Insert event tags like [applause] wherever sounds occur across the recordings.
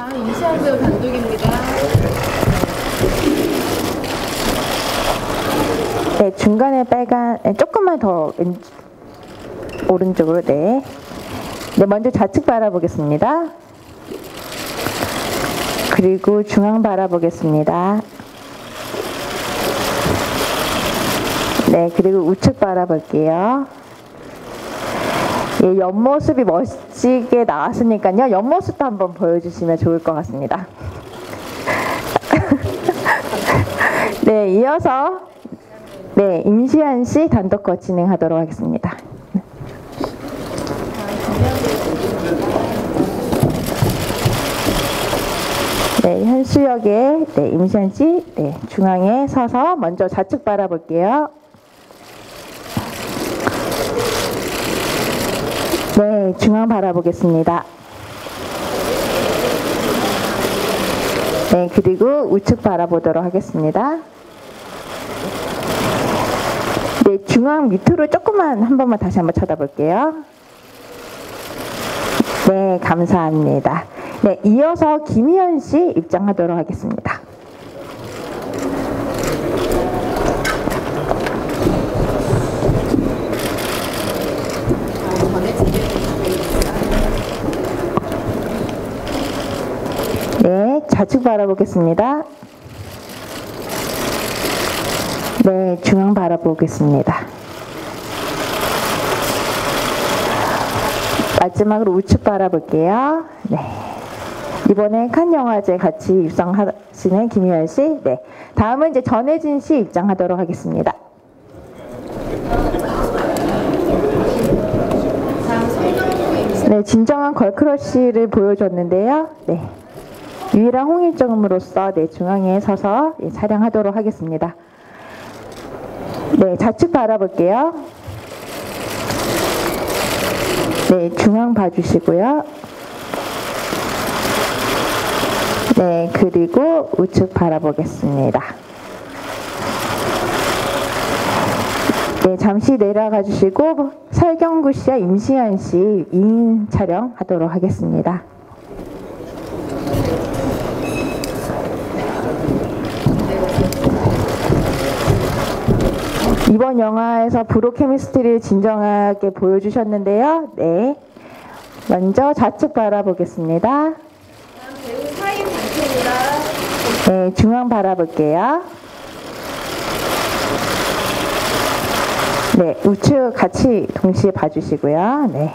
다음 임시한 배우 단독입니다. 네, 중간에 빨간, 네, 조금만 더 왼, 오른쪽으로, 네. 네, 먼저 좌측 바라보겠습니다. 그리고 중앙 바라보겠습니다. 네, 그리고 우측 바라볼게요. 예, 옆모습이 멋 지게 나왔으니까요. 옆모습도 한번 보여주시면 좋을 것 같습니다. [laughs] 네, 이어서 네, 임시한 씨 단독거 진행하도록 하겠습니다. 네, 현수역에 네, 임시한 씨 네, 중앙에 서서 먼저 좌측 바라볼게요. 네, 중앙 바라보겠습니다. 네, 그리고 우측 바라보도록 하겠습니다. 네, 중앙 밑으로 조금만 한 번만 다시 한번 쳐다볼게요. 네, 감사합니다. 네, 이어서 김희연 씨 입장하도록 하겠습니다. 네, 좌측 바라보겠습니다. 네, 중앙 바라보겠습니다. 마지막으로 우측 바라볼게요. 네. 이번에 칸 영화제 같이 입상하시는 김희연 씨. 네. 다음은 이제 전혜진 씨 입장하도록 하겠습니다. 네, 진정한 걸크러쉬를 보여줬는데요. 네. 유일한 홍일점으로서 네, 중앙에 서서 예, 촬영하도록 하겠습니다. 네, 좌측 바라볼게요. 네, 중앙 봐주시고요. 네, 그리고 우측 바라보겠습니다. 네, 잠시 내려가 주시고 설경구 씨와 임시현 씨 2인 촬영하도록 하겠습니다. 이번 영화에서 브로 케미스트리를 진정하게 보여주셨는데요. 네. 먼저 좌측 바라보겠습니다. 배우 사인 단체입니다. 네, 중앙 바라볼게요. 네, 우측 같이 동시에 봐주시고요. 네.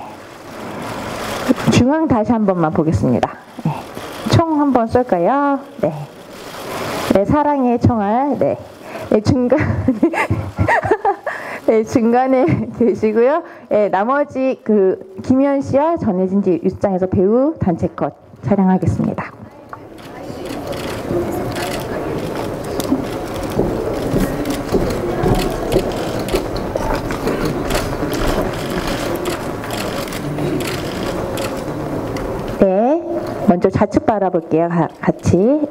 중앙 다시 한 번만 보겠습니다. 네. 총 한 번 쏠까요? 네. 네, 사랑의 총알. 네. 네, 중간. [laughs] 네, 중간에 [laughs] 계시고요. 네, 나머지 그 김현 씨와 전혜진 씨 입장에서 배우 단체 컷 촬영하겠습니다. 네, 먼저 좌측 바라볼게요. 가- 같이. 네.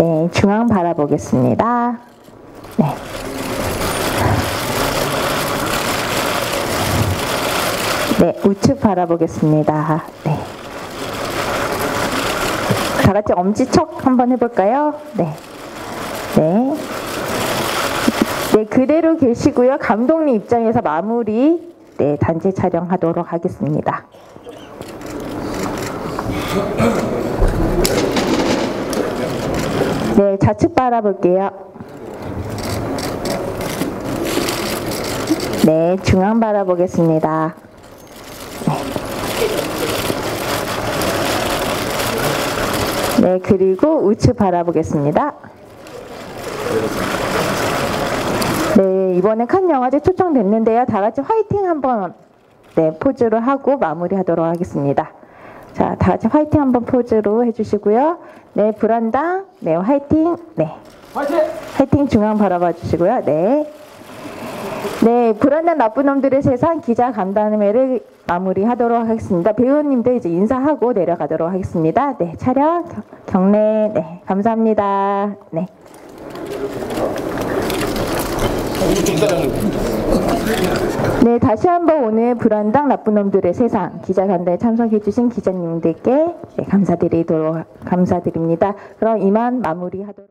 네, 중앙 바라보겠습니다. 네. 네, 우측 바라보겠습니다. 네. 다 같이 엄지척 한번 해볼까요? 네. 네. 네, 그대로 계시고요. 감독님 입장에서 마무리 네, 단체 촬영하도록 하겠습니다. 네, 좌측 바라볼게요. 네, 중앙 바라보겠습니다. 네. 네, 그리고 우측 바라보겠습니다. 네, 이번에 칸 영화제 초청됐는데요. 다 같이 화이팅 한번 네, 포즈로 하고 마무리하도록 하겠습니다. 자, 다 같이 화이팅 한번 포즈로 해주시고요. 네, 불안당, 네, 화이팅, 네. 화이팅! 화이팅 중앙 바라봐 주시고요. 네. 네, 불안한 나쁜 놈들의 세상 기자 간담회를 마무리하도록 하겠습니다. 배우님들 이제 인사하고 내려가도록 하겠습니다. 네, 촬영 경- 경례, 네, 감사합니다. 네. 네, 다시 한번 오늘 불안당 나쁜 놈들의 세상 기자 간담회 참석해주신 기자님들께 네, 감사드리도록 감사드립니다. 그럼 이만 마무리하도록.